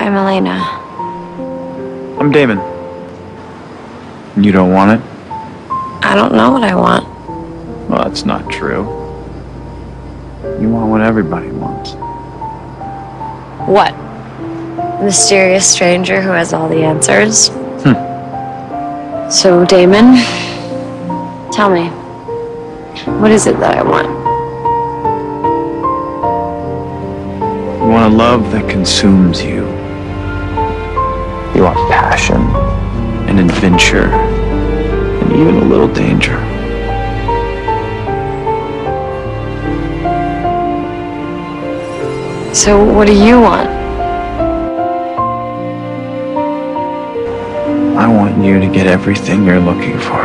I'm Elena. I'm Damon. You don't want it? I don't know what I want. Well, that's not true. You want what everybody wants. What? Mysterious stranger who has all the answers? Hmm. So, Damon, tell me, what is it that I want? You want a love that consumes you. You want passion and adventure and even a little danger. So, what do you want? I want you to get everything you're looking for.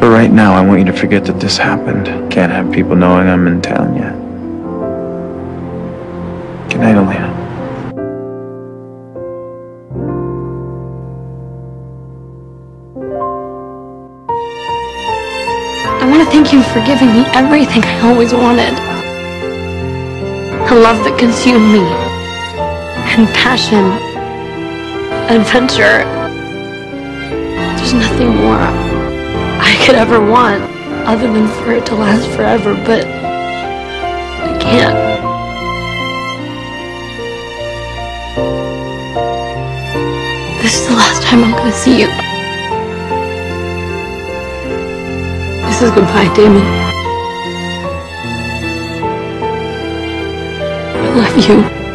But right now, I want you to forget that this happened. Can't have people knowing I'm in town yet. Want to thank you for giving me everything I always wanted. A love that consumed me. And passion. Adventure. There's nothing more I could ever want other than for it to last forever, but I can't. This is the last time I'm gonna see you. This is goodbye, Damon. I love you.